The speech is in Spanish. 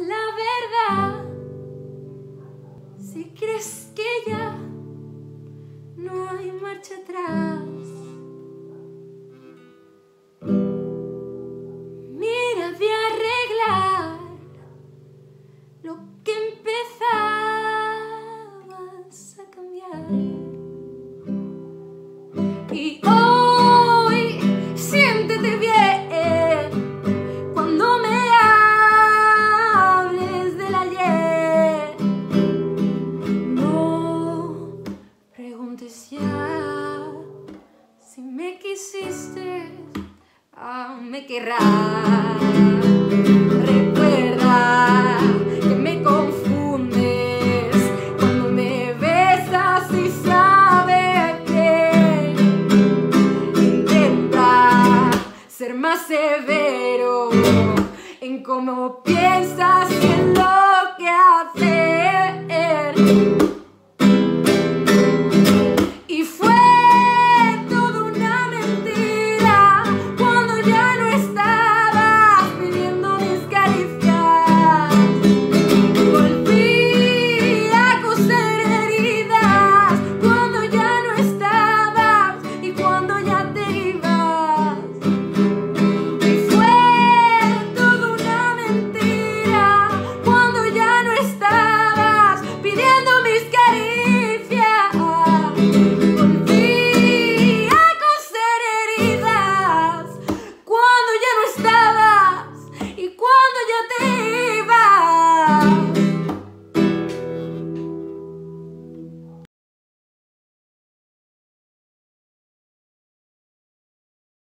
la verdad. Si crees que ya no hay marcha atrás. Mira de arreglar lo que empezabas a cambiar. Y hoy me querrás. Recuerda que me confundes cuando me besas y sabes que intenta ser más severo en cómo piensas y en lo que haces.